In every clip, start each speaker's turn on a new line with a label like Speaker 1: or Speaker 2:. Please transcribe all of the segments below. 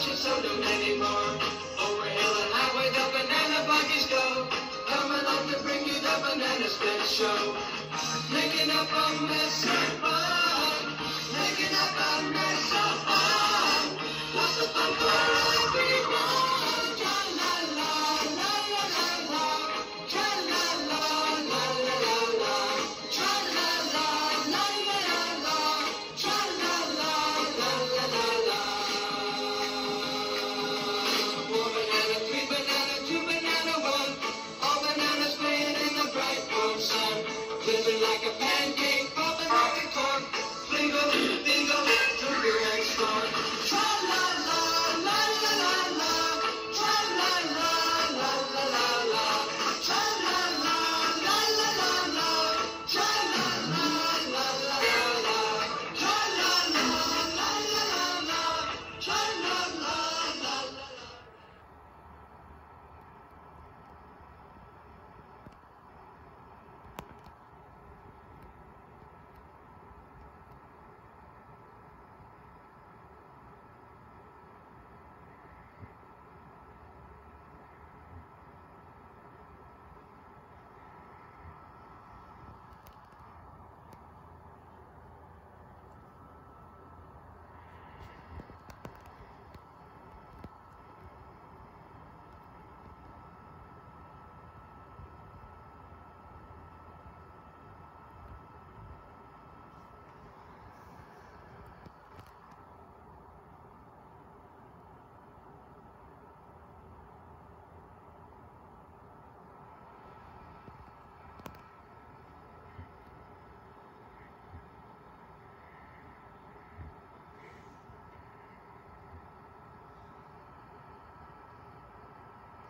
Speaker 1: so. Over and the banana buggies go. To bring you the banana split show. Making up a mess of fun. Making up a mess of fun. What's the fun for?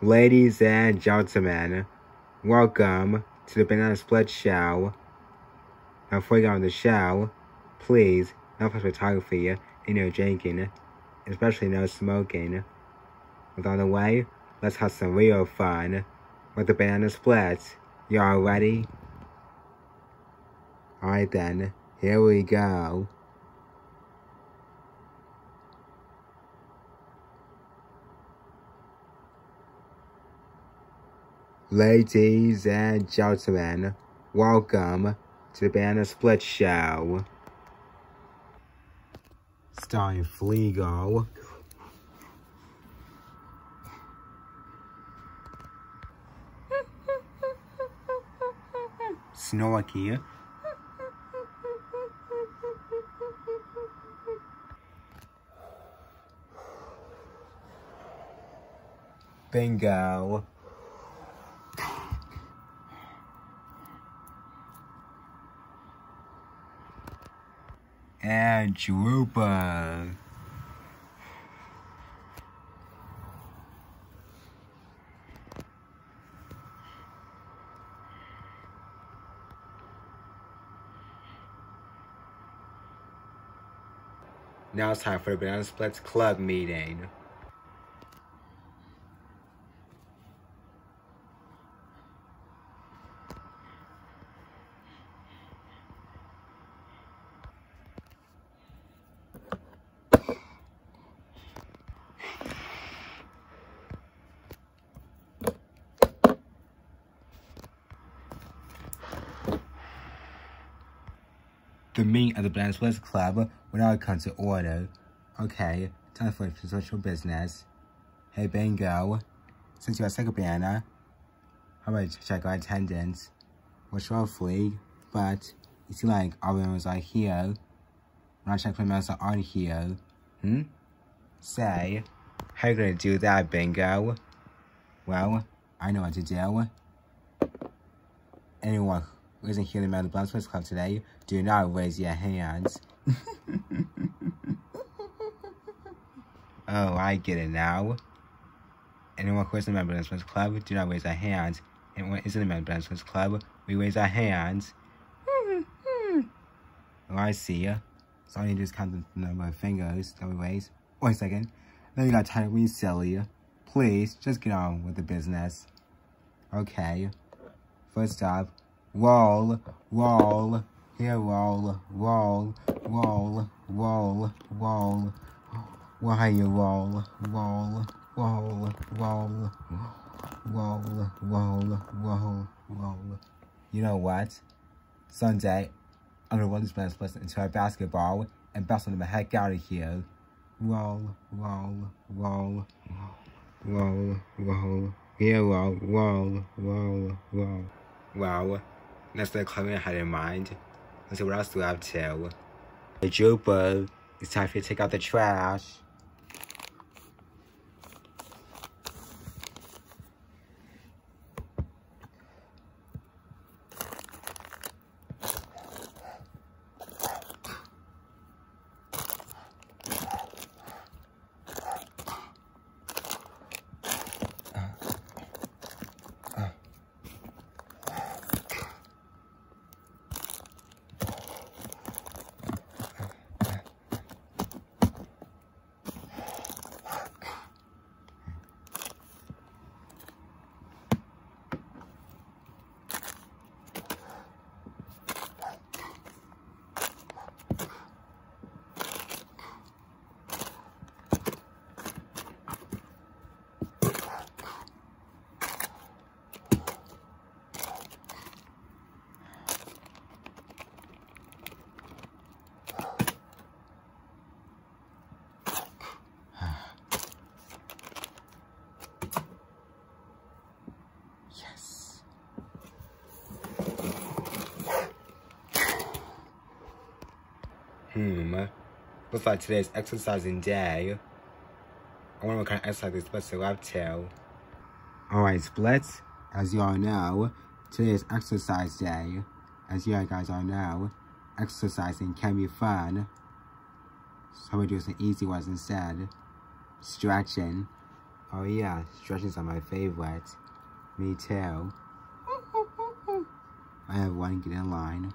Speaker 2: Ladies and gentlemen, welcome to the Banana Split Show. Now, before you go on the show, please, no photography and no drinking, especially no smoking. On the way, let's have some real fun with the Banana Splits. You all ready? Alright then, here we go. Ladies and gentlemen, welcome to the Banana Split Show. Starring Fleegle. Snorky. Bingo. And Drooper. Now it's time for the Banana Splits Club meeting. The meeting of the Banana Splits Club when I come to order. Okay, time for social business. Hey, Bingo. Since you're a second banana, how about you check our attendance? Wrong, Fleek? But you see like our members are here. When I check for members aren't here. Hmm? Say, how you gonna do that, Bingo? Well, I know what to do. Anyone who isn't here in the Sports Club today, do not raise your hands. oh, I get it now. Anyone who isn't a member of the Club, do not raise their hands. Anyone isn't a member of the Club, we raise our hands. oh, I see ya. So all you do is count the number of fingers that we raise. Wait a second. Then you got time to be silly. Please, just get on with the business. Okay. First up, roll, roll, here roll, roll, roll, roll, roll. Why you roll, roll, roll, roll, roll, roll, roll, roll. You know what? Sunday, I'm gonna run this man's place into a basketball and bounce him the heck out of here. Roll, roll, roll, roll, roll. Yeah, roll, roll, roll, roll. That's the Clement had in mind. Let's see what else do I have to. Hey, Jupiter, it's time for you to take out the trash. Hmm. Looks like today's exercising day. I wonder what kind of exercise we're supposed to up to. Alright, splits. As you all know, today is exercise day. As you guys all know, exercising can be fun. So we do some easy ones instead. Stretching. Oh yeah, stretchings are my favorite. Me too. I have one get in line.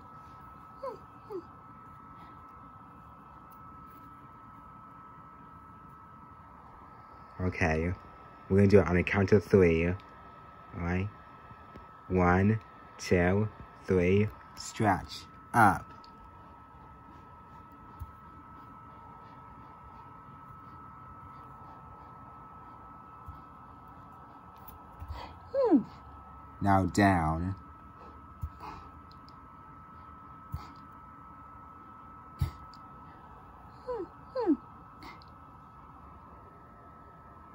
Speaker 2: Okay, we're gonna do it on a count of three. Alright? One, two, three, stretch. Up. Hmm. Now down.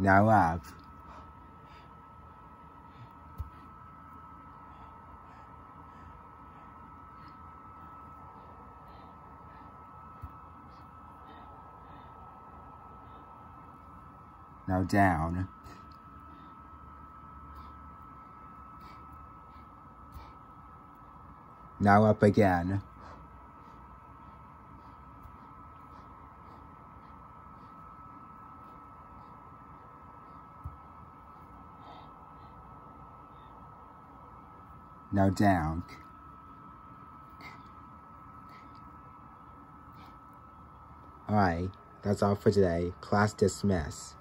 Speaker 2: Now up. Now down. Now up again. Now down. Alright, that's all for today. Class dismissed.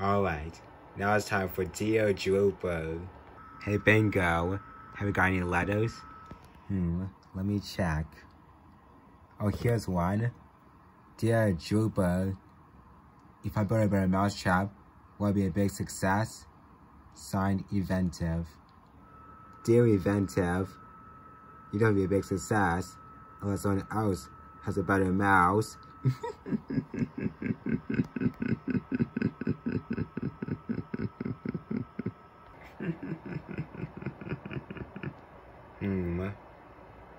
Speaker 2: Alright, now it's time for Dio Drooper. Hey Bingo, have you got any letters? Hmm, let me check. Oh, here's one. Dear Drooper, if I build a better mousetrap, will be a big success? Signed, Eventive. Dear Eventive, you don't be a big success unless someone else has a better mouse. hmm.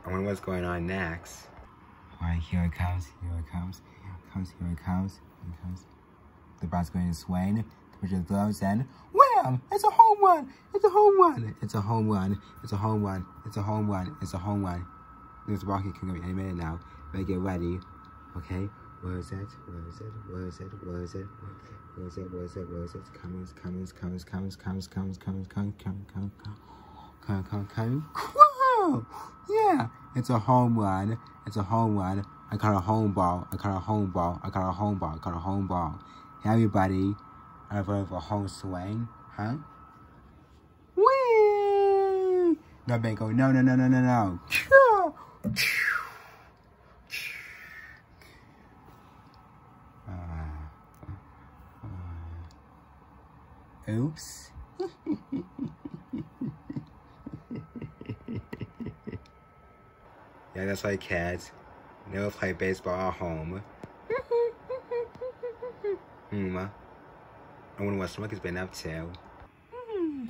Speaker 2: I wonder what's going on next. Alright, here it comes, here it comes, here it comes, here it comes, here it comes. The ball's going to swing. The pitcher throws and wham! It's a home run! It's a home run! It's a home run! It's a home run! It's a home run! It's a home run! This rocket can go any minute now. Better get ready. Okay? Where is it? Where is it? Where is it? Where is it? Where is it? Where is it? Where is it? Coming, coming, coming, coming, coming, coming, coming, coming, coming, coming, coming, coming, coming. Whoa! Yeah, it's a home run. It's a home run. I caught a home ball. I caught a home ball. I caught a home ball. I caught a home ball. Hey, everybody, I voted for a home swing, huh? Whee! No, Bingo. No, no, no, no, no, no. Oops. that's why cats never play baseball at home. hmm. I wonder what Smokey's been up to. Hmm.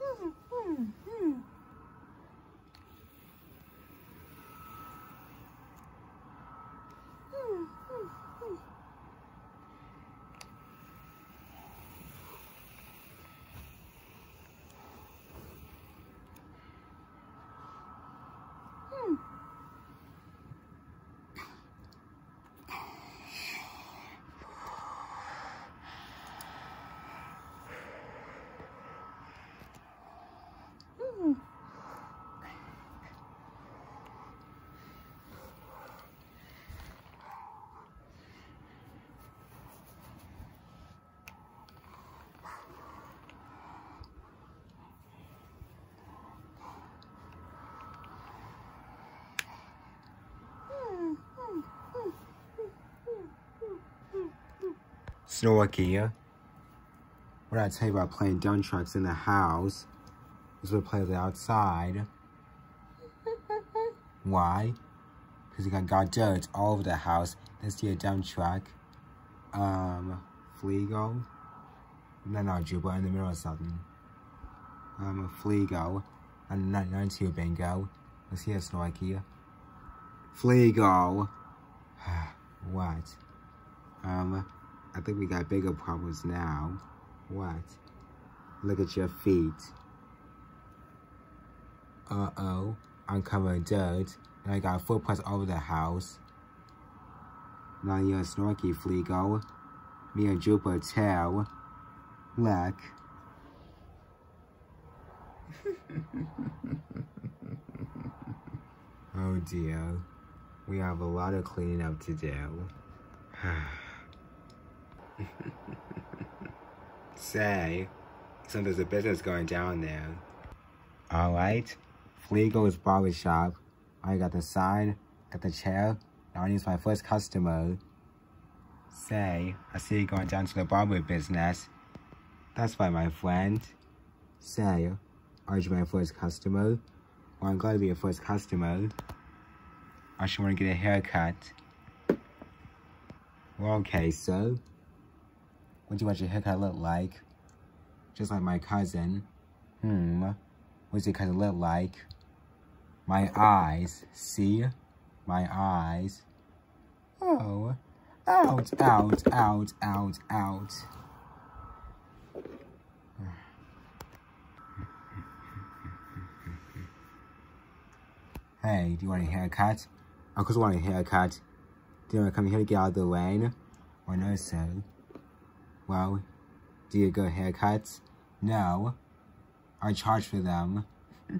Speaker 2: Hmm. Hmm. Snorky. What did I tell you about playing dump trucks in the house? This would play the outside. Why? Because you got, got dirt all over the house. Let's see a dump truck. Um, Fleegle? No, no, Jupiter in the middle of something. Um, Fleegle. And not, not too bingo. Let's see a Snorky. Fleegle. what? Um, I think we got bigger problems now. What? Look at your feet. Uh-oh. I'm covered dirt. And I got footprints all over the house. Now you're a snorky, Fleegle. Me and Jupiter tail. Look. oh dear. We have a lot of cleaning up to do. Say, so there's a business going down there. Alright, Fleegle's barbershop. I got the sign, got the chair. Now I need my first customer. Say, I see you going down to the barber business. That's fine, my friend. Say, are you my first customer? Well, I'm glad to be your first customer. I should want to get a haircut. Well, okay, so what do you want your haircut look like? Just like my cousin. Hmm. What's your cousin look like? My eyes. See? My eyes. Oh. Out, out, out, out, out. Hey, do you want a haircut? Of course I want a haircut. Do you want to come here to get out of the rain? Or no, so? Well, do you go haircuts? No. I charge for them.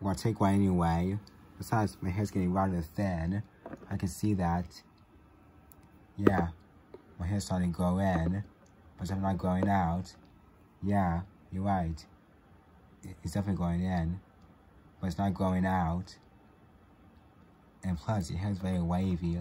Speaker 2: well, I'll take one anyway. Besides, my hair's getting rather thin. I can see that. Yeah, my hair's starting to grow in, but I'm not growing out. Yeah, you're right. It's definitely going in, but it's not growing out. And plus, your hair's very wavy.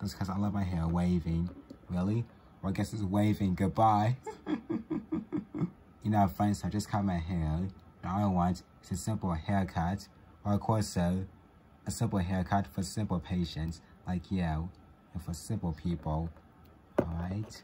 Speaker 2: That's because I love my hair waving. Really? Well, I guess it's waving goodbye. you know, friends, I just cut my hair. All I want is a simple haircut, or of course, so a simple haircut for simple patients like you, and for simple people. Alright?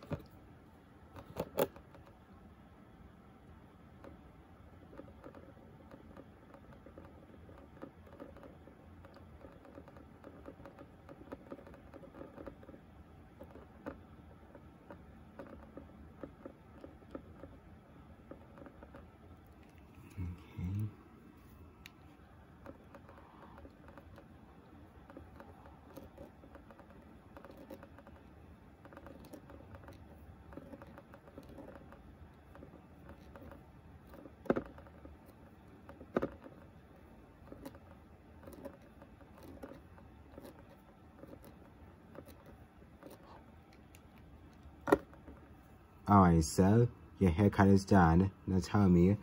Speaker 2: Alright, so your haircut is done. Now tell me,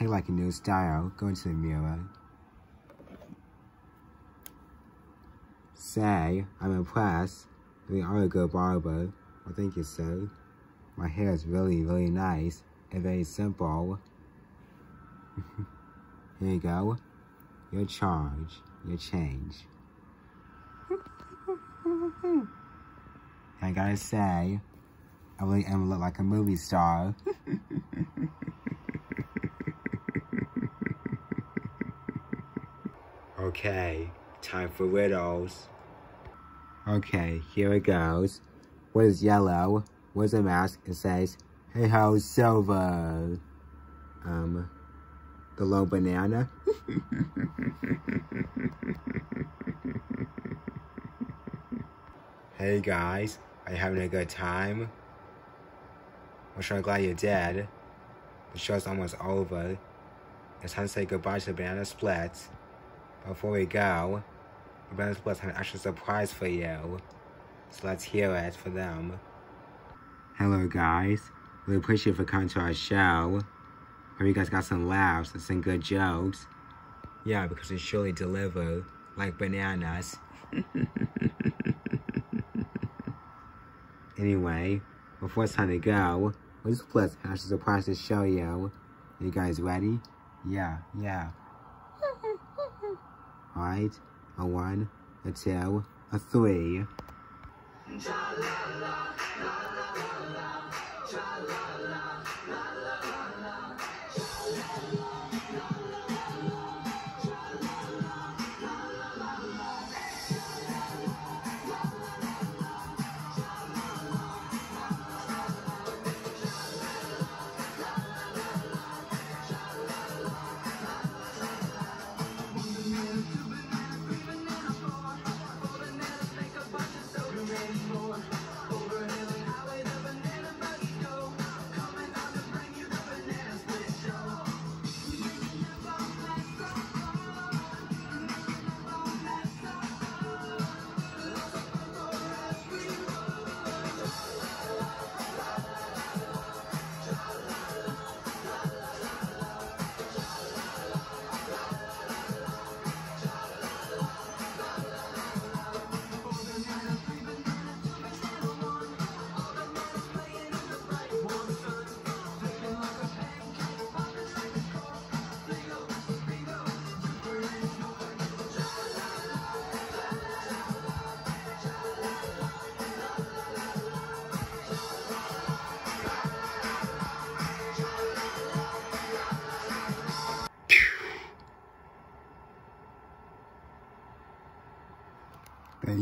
Speaker 2: you like a new style? Go into the mirror. Say, I'm impressed. You are a good barber. I think you so. My hair is really, really nice and very simple. Here you go. Your charge, your change. I gotta say, I really am look like a movie star. okay, time for riddles. Okay, here it goes. What is yellow? What's a mask? It says, Hey ho, silver. Um, the low banana. hey guys, are you having a good time? I'm sure glad you're dead. The show's almost over. It's time to say goodbye to the Banana Splits. Before we go, the Banana Splits have an extra surprise for you. So let's hear it for them. Hello guys, we appreciate you for coming to our show. Hope you guys got some laughs and some good jokes. Yeah, because we surely deliver like bananas. anyway, before it's time to go, What's plus has a surprise to show you. You guys ready? Yeah, yeah. Alright, a one, a two, a three.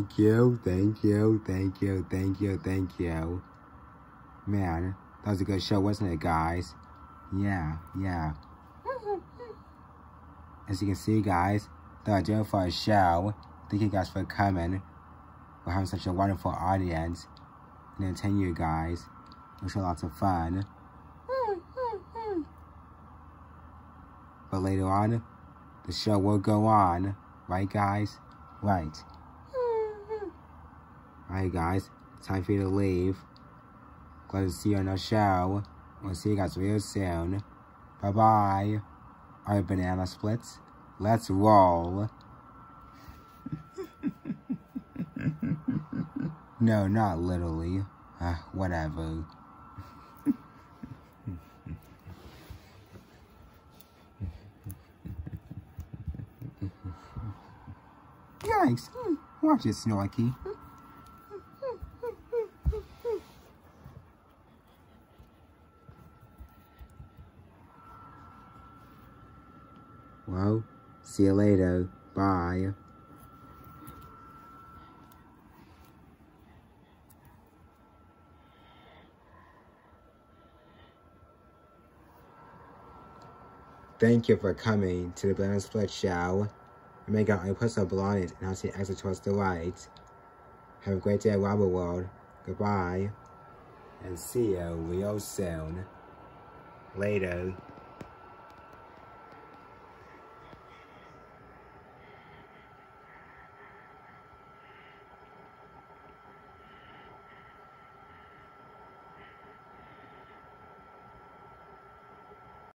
Speaker 2: Thank you, thank you, thank you, thank you, thank you. Man, that was a good show, wasn't it, guys? Yeah, yeah. As you can see, guys, that was doing for a show. Thank you guys for coming. We're having such a wonderful audience. And entertain you guys. It was lots of fun. But later on, the show will go on. Right, guys? Right. Alright guys, time for you to leave. Glad to see you on the show. We'll see you guys real soon. Bye bye. Alright, banana splits. Let's roll. no, not literally. Uh, whatever. Yikes. Watch it, Snorky. Well, see you later. Bye. Thank you for coming to the Banana Split Show. I may God I put on it and I'll see you exit towards the right. Have a great day at Robert World. Goodbye. And see you real soon. Later.